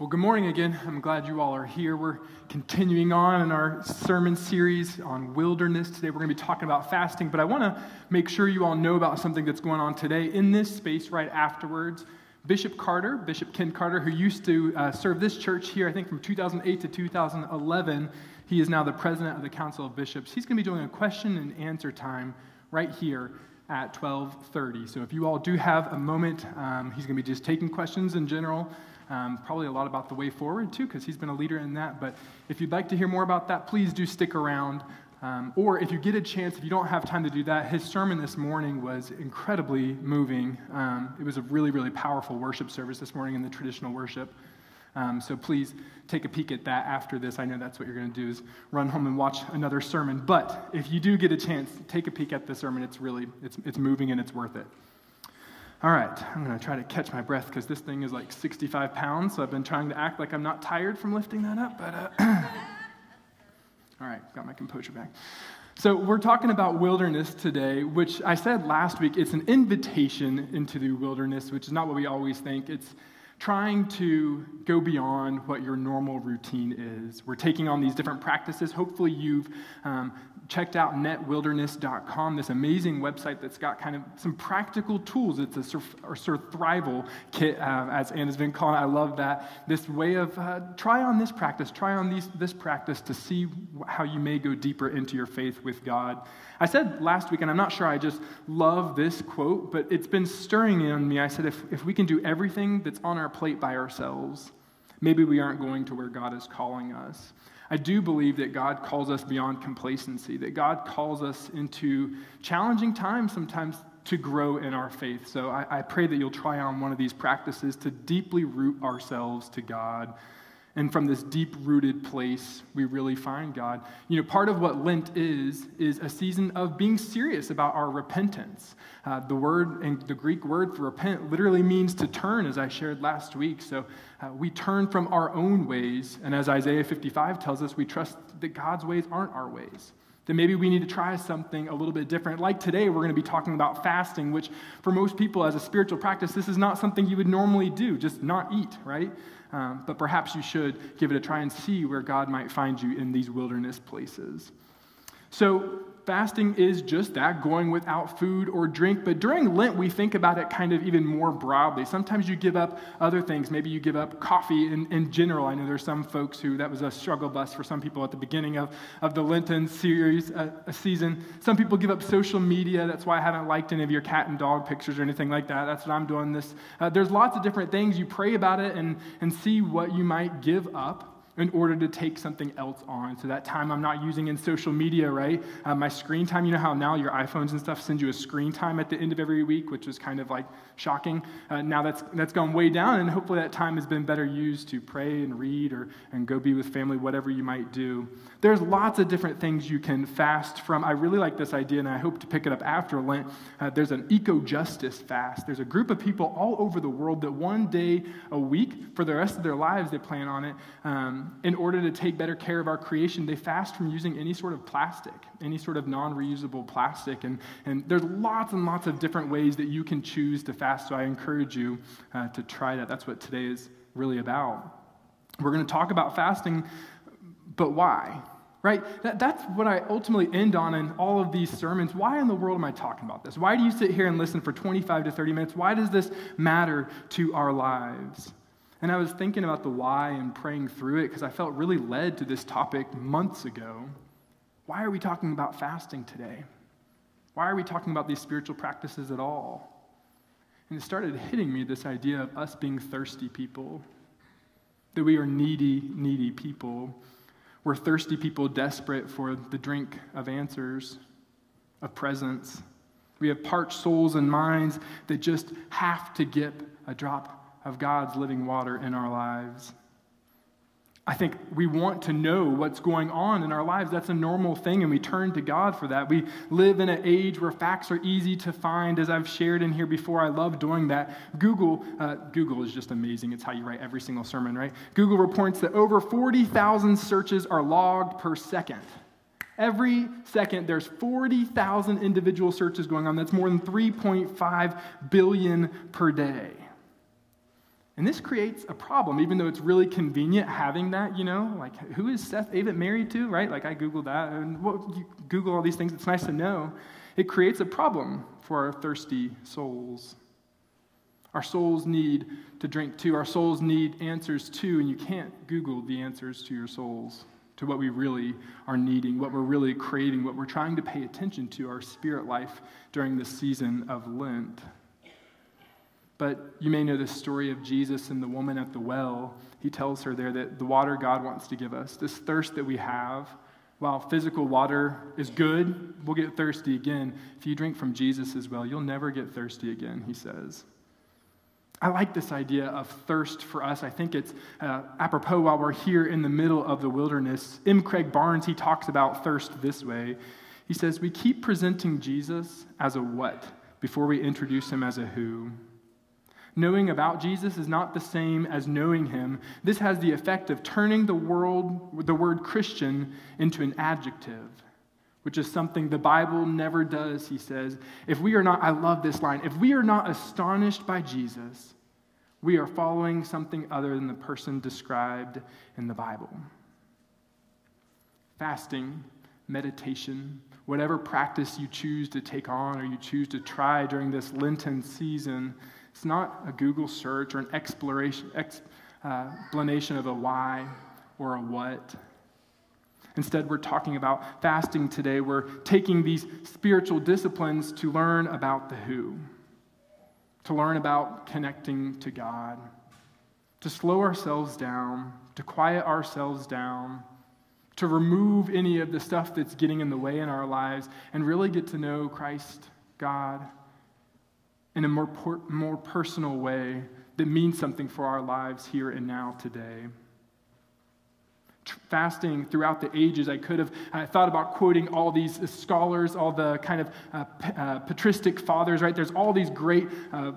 Well, good morning again. I'm glad you all are here. We're continuing on in our sermon series on wilderness. Today we're going to be talking about fasting, but I want to make sure you all know about something that's going on today in this space right afterwards. Bishop Carter, Bishop Ken Carter, who used to uh, serve this church here, I think from 2008 to 2011, he is now the president of the Council of Bishops. He's going to be doing a question and answer time right here at 12:30. So if you all do have a moment, um, he's going to be just taking questions in general. Um, probably a lot about the way forward, too, because he's been a leader in that. But if you'd like to hear more about that, please do stick around. Um, or if you get a chance, if you don't have time to do that, his sermon this morning was incredibly moving. Um, it was a really, really powerful worship service this morning in the traditional worship. Um, so please take a peek at that after this. I know that's what you're going to do is run home and watch another sermon. But if you do get a chance, take a peek at the sermon. It's really, it's, it's moving and it's worth it. All right, I'm going to try to catch my breath because this thing is like 65 pounds, so I've been trying to act like I'm not tired from lifting that up, but uh, all right, got my composure back. So, we're talking about wilderness today, which I said last week, it's an invitation into the wilderness, which is not what we always think. It's trying to go beyond what your normal routine is. We're taking on these different practices. Hopefully, you've um, checked out netwilderness.com, this amazing website that's got kind of some practical tools. It's a survival kit, uh, as Anna's been calling it. I love that. This way of uh, try on this practice, try on these, this practice to see how you may go deeper into your faith with God. I said last week, and I'm not sure I just love this quote, but it's been stirring in me. I said, if, if we can do everything that's on our plate by ourselves, maybe we aren't going to where God is calling us. I do believe that God calls us beyond complacency, that God calls us into challenging times sometimes to grow in our faith. So I, I, pray that you'll try on one of these practices to deeply root ourselves to God and from this deep rooted place, we really find God. You know, part of what Lent is, is a season of being serious about our repentance. Uh, the word, and the Greek word for repent, literally means to turn, as I shared last week. So uh, we turn from our own ways. And as Isaiah 55 tells us, we trust that God's ways aren't our ways that maybe we need to try something a little bit different. Like today, we're going to be talking about fasting, which for most people as a spiritual practice, this is not something you would normally do, just not eat, right? Um, but perhaps you should give it a try and see where God might find you in these wilderness places. So, fasting is just that, going without food or drink. But during Lent, we think about it kind of even more broadly. Sometimes you give up other things. Maybe you give up coffee in, in general. I know there's some folks who that was a struggle bus for some people at the beginning of, of the Lenten series uh, season. Some people give up social media. That's why I haven't liked any of your cat and dog pictures or anything like that. That's what I'm doing this. Uh, there's lots of different things. You pray about it and, and see what you might give up in order to take something else on. So that time I'm not using in social media, right? Uh, my screen time, you know how now your iPhones and stuff send you a screen time at the end of every week, which is kind of like shocking. Uh, now that's, that's gone way down, and hopefully that time has been better used to pray and read or and go be with family, whatever you might do. There's lots of different things you can fast from. I really like this idea, and I hope to pick it up after Lent. Uh, there's an eco justice fast. There's a group of people all over the world that one day a week, for the rest of their lives, they plan on it. Um, in order to take better care of our creation, they fast from using any sort of plastic, any sort of non reusable plastic. And, and there's lots and lots of different ways that you can choose to fast. So I encourage you uh, to try that. That's what today is really about. We're going to talk about fasting, but why? Right? That, that's what I ultimately end on in all of these sermons. Why in the world am I talking about this? Why do you sit here and listen for 25 to 30 minutes? Why does this matter to our lives? And I was thinking about the why and praying through it because I felt really led to this topic months ago. Why are we talking about fasting today? Why are we talking about these spiritual practices at all? And it started hitting me this idea of us being thirsty people, that we are needy, needy people. We're thirsty people desperate for the drink of answers, of presence. We have parched souls and minds that just have to get a drop of God's living water in our lives. I think we want to know what's going on in our lives. That's a normal thing, and we turn to God for that. We live in an age where facts are easy to find, as I've shared in here before. I love doing that. Google, uh, Google is just amazing. It's how you write every single sermon, right? Google reports that over 40,000 searches are logged per second. Every second, there's 40,000 individual searches going on. That's more than 3.5 billion per day. And this creates a problem, even though it's really convenient having that, you know, like who is Seth Avett married to, right? Like I Googled that and well, you Google all these things, it's nice to know. It creates a problem for our thirsty souls. Our souls need to drink too. Our souls need answers too, and you can't Google the answers to your souls, to what we really are needing, what we're really craving, what we're trying to pay attention to, our spirit life during this season of Lent. But you may know the story of Jesus and the woman at the well. He tells her there that the water God wants to give us, this thirst that we have, while physical water is good, we'll get thirsty again. If you drink from Jesus as well, you'll never get thirsty again, he says. I like this idea of thirst for us. I think it's uh, apropos while we're here in the middle of the wilderness. M. Craig Barnes, he talks about thirst this way. He says, We keep presenting Jesus as a what before we introduce him as a who. Knowing about Jesus is not the same as knowing him. This has the effect of turning the world, the word Christian into an adjective, which is something the Bible never does, he says. If we are not, I love this line, if we are not astonished by Jesus, we are following something other than the person described in the Bible. Fasting, meditation, whatever practice you choose to take on or you choose to try during this Lenten season, it's not a Google search or an exploration, uh, explanation of a why or a what. Instead, we're talking about fasting today. We're taking these spiritual disciplines to learn about the who, to learn about connecting to God, to slow ourselves down, to quiet ourselves down, to remove any of the stuff that's getting in the way in our lives, and really get to know Christ, God, in a more, more personal way that means something for our lives here and now today. Fasting throughout the ages, I could have I thought about quoting all these scholars, all the kind of uh, uh, patristic fathers, right? There's all these great uh,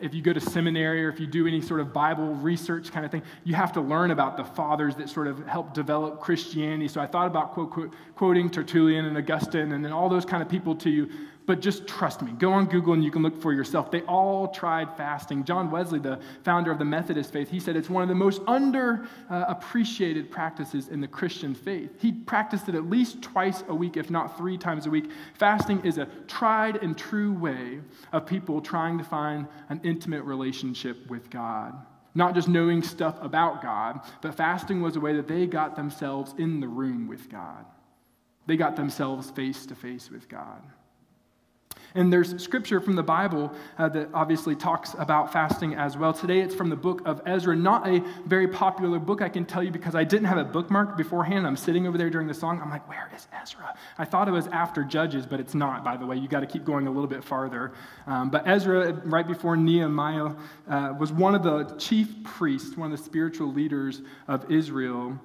if you go to seminary or if you do any sort of Bible research kind of thing, you have to learn about the fathers that sort of helped develop Christianity. So I thought about quote, quote, quoting Tertullian and Augustine and then all those kind of people to you. But just trust me. Go on Google and you can look for yourself. They all tried fasting. John Wesley, the founder of the Methodist faith, he said it's one of the most underappreciated uh, practices in the Christian faith. He practiced it at least twice a week, if not three times a week. Fasting is a tried and true way of people trying to find an intimate relationship with God. Not just knowing stuff about God, but fasting was a way that they got themselves in the room with God. They got themselves face to face with God. And there's scripture from the Bible uh, that obviously talks about fasting as well. Today it's from the book of Ezra, not a very popular book, I can tell you, because I didn't have it bookmarked beforehand. I'm sitting over there during the song. I'm like, where is Ezra? I thought it was after Judges, but it's not, by the way. You got to keep going a little bit farther. Um, but Ezra, right before Nehemiah, uh, was one of the chief priests, one of the spiritual leaders of Israel.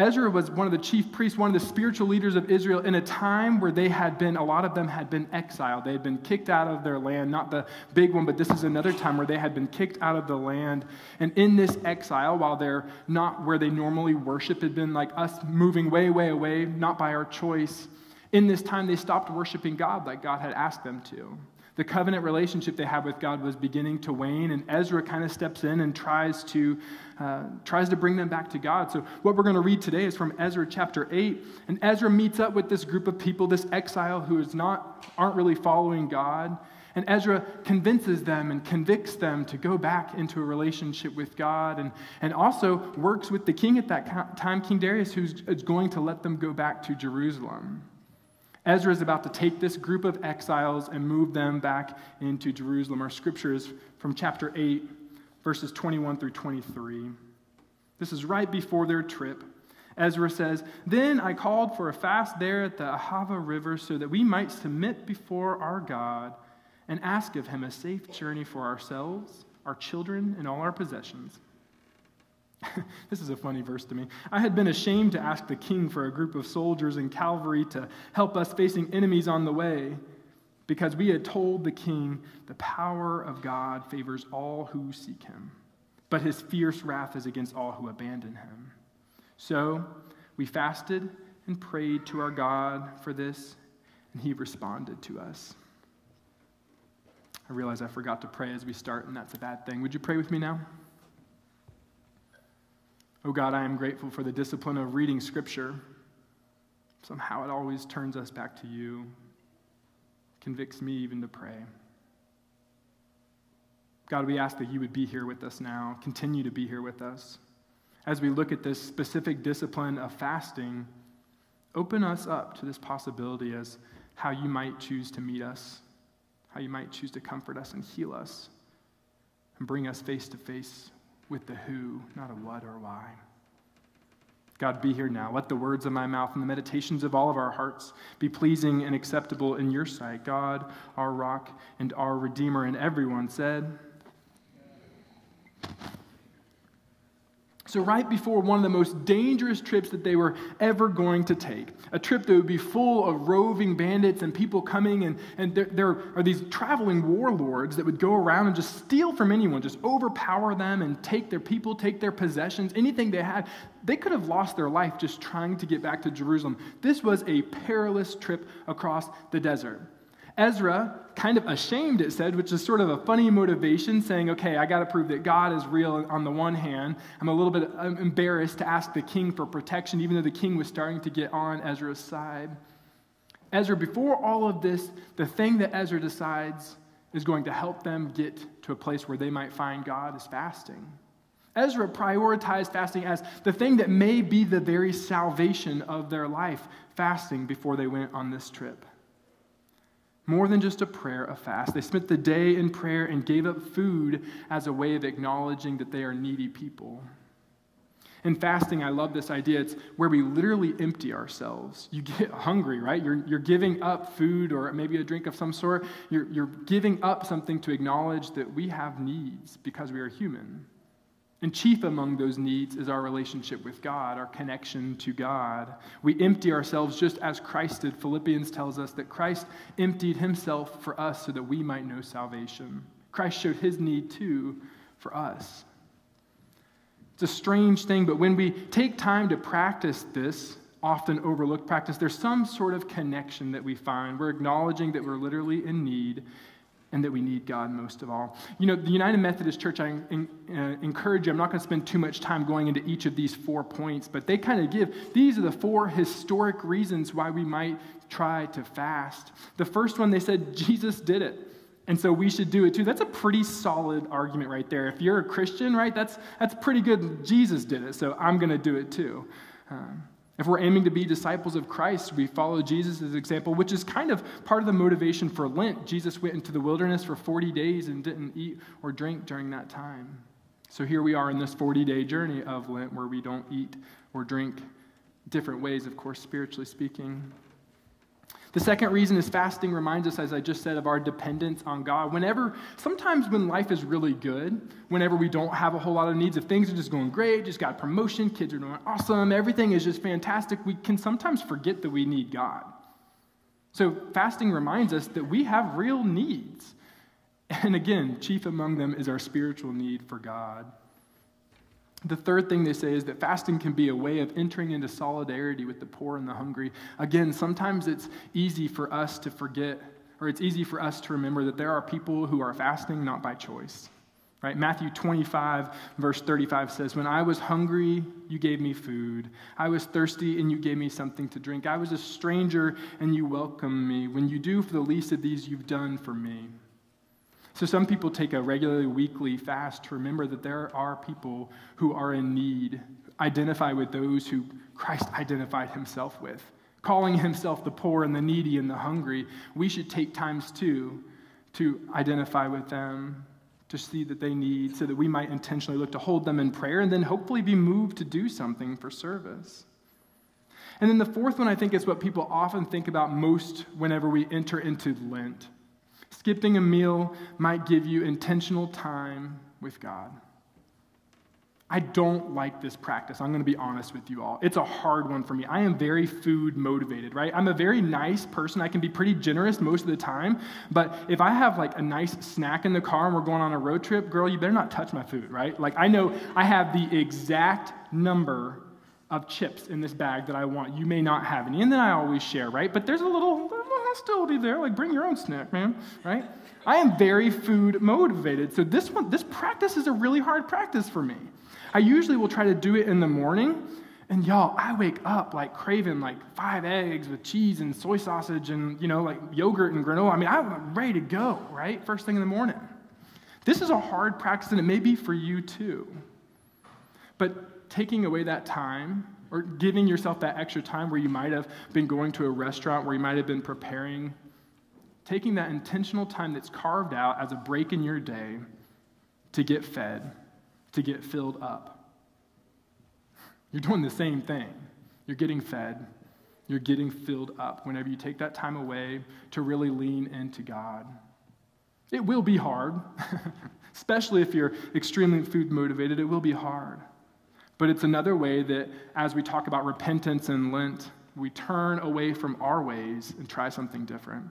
Ezra was one of the chief priests, one of the spiritual leaders of Israel in a time where they had been, a lot of them had been exiled. They had been kicked out of their land, not the big one, but this is another time where they had been kicked out of the land. And in this exile, while they're not where they normally worship, had been like us moving way, way away, not by our choice. In this time, they stopped worshiping God like God had asked them to. The covenant relationship they had with God was beginning to wane, and Ezra kind of steps in and tries to, uh, tries to bring them back to God. So, what we're going to read today is from Ezra chapter 8. And Ezra meets up with this group of people, this exile who is not, aren't really following God. And Ezra convinces them and convicts them to go back into a relationship with God and, and also works with the king at that time, King Darius, who's going to let them go back to Jerusalem. Ezra is about to take this group of exiles and move them back into Jerusalem. Our scripture is from chapter 8, verses 21 through 23. This is right before their trip. Ezra says, Then I called for a fast there at the Ahava River so that we might submit before our God and ask of him a safe journey for ourselves, our children, and all our possessions. this is a funny verse to me. I had been ashamed to ask the king for a group of soldiers and cavalry to help us facing enemies on the way, because we had told the king the power of God favors all who seek him, but his fierce wrath is against all who abandon him. So we fasted and prayed to our God for this, and he responded to us. I realize I forgot to pray as we start, and that's a bad thing. Would you pray with me now? Oh God, I am grateful for the discipline of reading Scripture. Somehow it always turns us back to you, convicts me even to pray. God, we ask that you would be here with us now, continue to be here with us. As we look at this specific discipline of fasting, open us up to this possibility as how you might choose to meet us, how you might choose to comfort us and heal us, and bring us face to face with the who, not a what or why. God, be here now. Let the words of my mouth and the meditations of all of our hearts be pleasing and acceptable in your sight. God, our rock and our redeemer. And everyone said, So, right before one of the most dangerous trips that they were ever going to take, a trip that would be full of roving bandits and people coming, and, and there, there, are these traveling warlords that would go around and just steal from anyone, just overpower them and take their people, take their possessions, anything they had. They could have lost their life just trying to get back to Jerusalem. This was a perilous trip across the desert. Ezra, kind of ashamed, it said, which is sort of a funny motivation, saying, okay, I got to prove that God is real on the one hand. I'm a little bit um, embarrassed to ask the king for protection, even though the king was starting to get on Ezra's side. Ezra, before all of this, the thing that Ezra decides is going to help them get to a place where they might find God is fasting. Ezra prioritized fasting as the thing that may be the very salvation of their life, fasting before they went on this trip. More than just a prayer, a fast. They spent the day in prayer and gave up food as a way of acknowledging that they are needy people. In fasting, I love this idea. It's where we literally empty ourselves. You get hungry, right? You're, you're giving up food or maybe a drink of some sort. You're, you're giving up something to acknowledge that we have needs because we are human. And chief among those needs is our relationship with God, our connection to God. We empty ourselves just as Christ did. Philippians tells us that Christ emptied himself for us so that we might know salvation. Christ showed his need too for us. It's a strange thing, but when we take time to practice this, often overlooked practice, there's some sort of connection that we find. We're acknowledging that we're literally in need and that we need God most of all. You know, the United Methodist Church, I in, uh, encourage you, I'm not going to spend too much time going into each of these four points, but they kind of give these are the four historic reasons why we might try to fast. The first one, they said Jesus did it. And so we should do it too. That's a pretty solid argument right there. If you're a Christian, right, that's, that's pretty good. Jesus did it, so I'm going to do it too. Um, if we're aiming to be disciples of Christ, we follow Jesus' example, which is kind of part of the motivation for Lent. Jesus went into the wilderness for 40 days and didn't eat or drink during that time. So here we are in this 40 day journey of Lent where we don't eat or drink different ways, of course, spiritually speaking. The second reason is fasting reminds us, as I just said, of our dependence on God. Whenever, sometimes when life is really good, whenever we don't have a whole lot of needs, if things are just going great, just got promotion, kids are doing awesome, everything is just fantastic, we can sometimes forget that we need God. So fasting reminds us that we have real needs. And again, chief among them is our spiritual need for God. The third thing they say is that fasting can be a way of entering into solidarity with the poor and the hungry. Again, sometimes it's easy for us to forget, or it's easy for us to remember that there are people who are fasting not by choice. Right? Matthew 25, verse 35 says, When I was hungry, you gave me food. I was thirsty, and you gave me something to drink. I was a stranger, and you welcomed me. When you do for the least of these, you've done for me. So, some people take a regularly weekly fast to remember that there are people who are in need, identify with those who Christ identified himself with. Calling himself the poor and the needy and the hungry, we should take times too to identify with them, to see that they need, so that we might intentionally look to hold them in prayer and then hopefully be moved to do something for service. And then the fourth one, I think, is what people often think about most whenever we enter into Lent. Skipping a meal might give you intentional time with God. I don't like this practice. I'm going to be honest with you all. It's a hard one for me. I am very food motivated, right? I'm a very nice person. I can be pretty generous most of the time. But if I have like a nice snack in the car and we're going on a road trip, girl, you better not touch my food, right? Like I know I have the exact number of chips in this bag that I want. You may not have any. And then I always share, right? But there's a little, hostility there. Like, bring your own snack, man, right? I am very food motivated. So this one, this practice is a really hard practice for me. I usually will try to do it in the morning. And y'all, I wake up like craving like five eggs with cheese and soy sausage and, you know, like yogurt and granola. I mean, I'm ready to go, right? First thing in the morning. This is a hard practice, and it may be for you too. But taking away that time or giving yourself that extra time where you might have been going to a restaurant, where you might have been preparing, taking that intentional time that's carved out as a break in your day to get fed, to get filled up. You're doing the same thing. You're getting fed, you're getting filled up whenever you take that time away to really lean into God. It will be hard, especially if you're extremely food motivated. It will be hard. But it's another way that, as we talk about repentance and Lent, we turn away from our ways and try something different.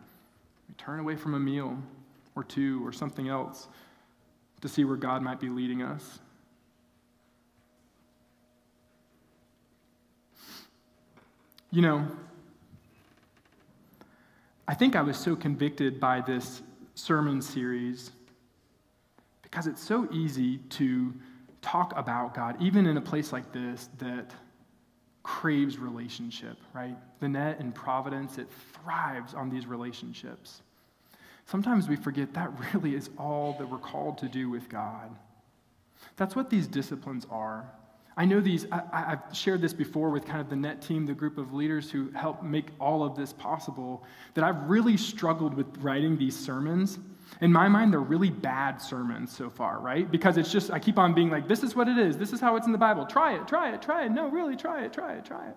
We turn away from a meal or two or something else to see where God might be leading us. You know, I think I was so convicted by this sermon series because it's so easy to talk about God, even in a place like this that craves relationship, right? The net in Providence, it thrives on these relationships. Sometimes we forget that really is all that we're called to do with God. That's what these disciplines are. I know these, I, have shared this before with kind of the net team, the group of leaders who help make all of this possible, that I've really struggled with writing these sermons. In my mind, they're really bad sermons so far, right? Because it's just, I keep on being like, this is what it is. This is how it's in the Bible. Try it, try it, try it. No, really, try it, try it, try it.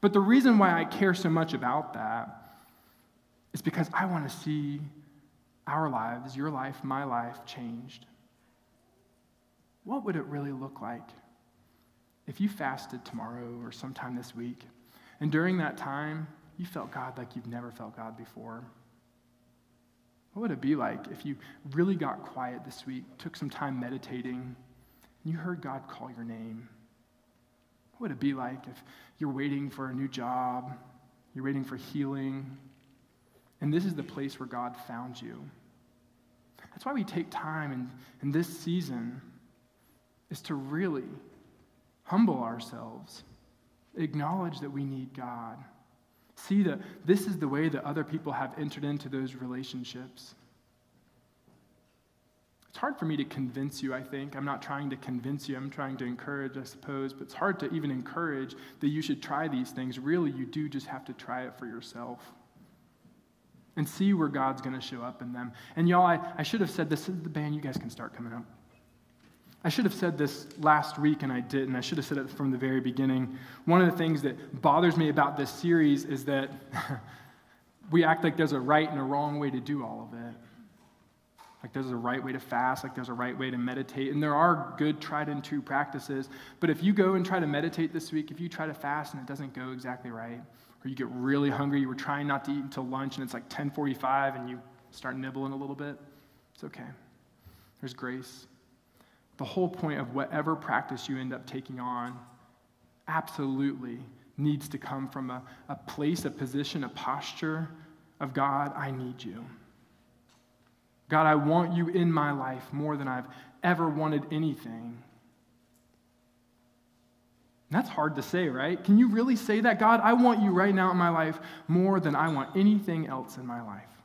But the reason why I care so much about that is because I want to see our lives, your life, my life, changed. What would it really look like if you fasted tomorrow or sometime this week, and during that time, you felt God like you've never felt God before? What would it be like if you really got quiet this week, took some time meditating, and you heard God call your name? What would it be like if you're waiting for a new job, you're waiting for healing, and this is the place where God found you? That's why we take time in, in this season, is to really humble ourselves, acknowledge that we need God, see that this is the way that other people have entered into those relationships. It's hard for me to convince you, I think. I'm not trying to convince you, I'm trying to encourage, I suppose, but it's hard to even encourage that you should try these things. Really, you do just have to try it for yourself and see where God's going to show up in them. And y'all, I, I should have said this. Is the band, you guys can start coming up. I should have said this last week and I didn't. I should have said it from the very beginning. One of the things that bothers me about this series is that we act like there's a right and a wrong way to do all of it. Like there's a right way to fast, like there's a right way to meditate, and there are good tried and true practices. But if you go and try to meditate this week, if you try to fast and it doesn't go exactly right, or you get really hungry, you were trying not to eat until lunch and it's like 10:45 and you start nibbling a little bit, it's okay. There's grace the whole point of whatever practice you end up taking on absolutely needs to come from a, a place, a position, a posture of God, I need you. God, I want you in my life more than I've ever wanted anything. that's hard to say, right? Can you really say that? God, I want you right now in my life more than I want anything else in my life.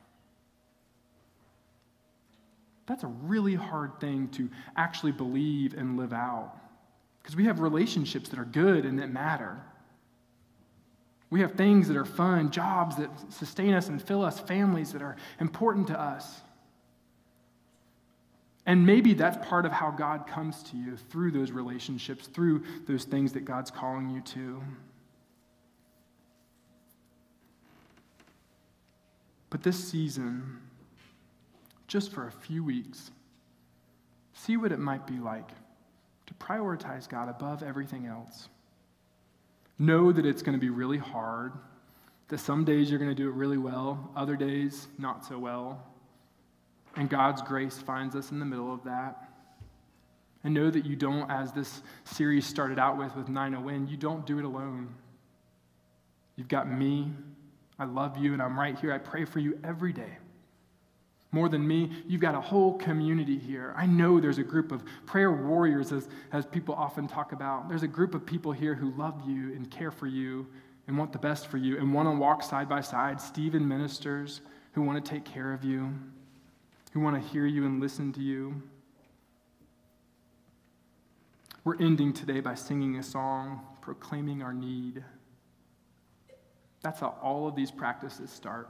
That's a really hard thing to actually believe and live out. Because we have relationships that are good and that matter. We have things that are fun, jobs that sustain us and fill us, families that are important to us. And maybe that's part of how God comes to you through those relationships, through those things that God's calling you to. But this season, just for a few weeks. See what it might be like to prioritize God above everything else. Know that it's going to be really hard, that some days you're going to do it really well, other days not so well. And God's grace finds us in the middle of that. And know that you don't, as this series started out with, with Nina Win, you don't do it alone. You've got me. I love you, and I'm right here. I pray for you every day. More than me, you've got a whole community here. I know there's a group of prayer warriors, as, as people often talk about. There's a group of people here who love you and care for you and want the best for you and want to walk side by side. Stephen ministers who want to take care of you, who want to hear you and listen to you. We're ending today by singing a song proclaiming our need. That's how all of these practices start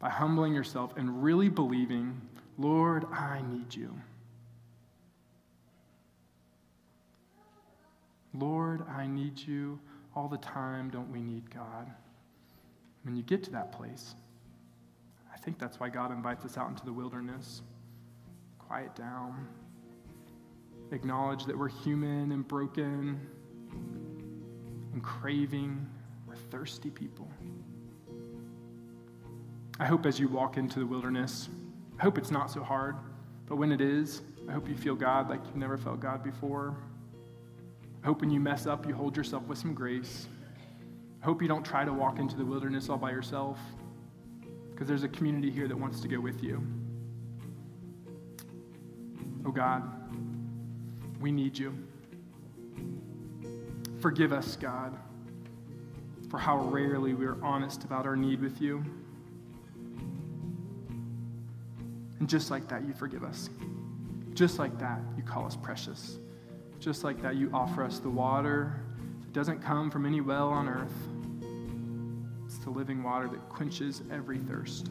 by humbling yourself and really believing, Lord, I need you. Lord, I need you all the time. Don't we need God? When you get to that place, I think that's why God invites us out into the wilderness. Quiet down. Acknowledge that we're human and broken and craving. We're thirsty people. I hope as you walk into the wilderness, I hope it's not so hard, but when it is, I hope you feel God like you've never felt God before. I hope when you mess up, you hold yourself with some grace. I hope you don't try to walk into the wilderness all by yourself, because there's a community here that wants to go with you. Oh God, we need you. Forgive us, God, for how rarely we are honest about our need with you. And just like that, you forgive us. Just like that, you call us precious. Just like that, you offer us the water that doesn't come from any well on earth. It's the living water that quenches every thirst.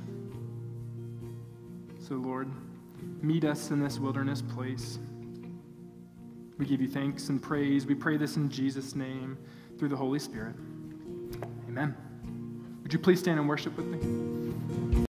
So, Lord, meet us in this wilderness place. We give you thanks and praise. We pray this in Jesus' name through the Holy Spirit. Amen. Would you please stand and worship with me?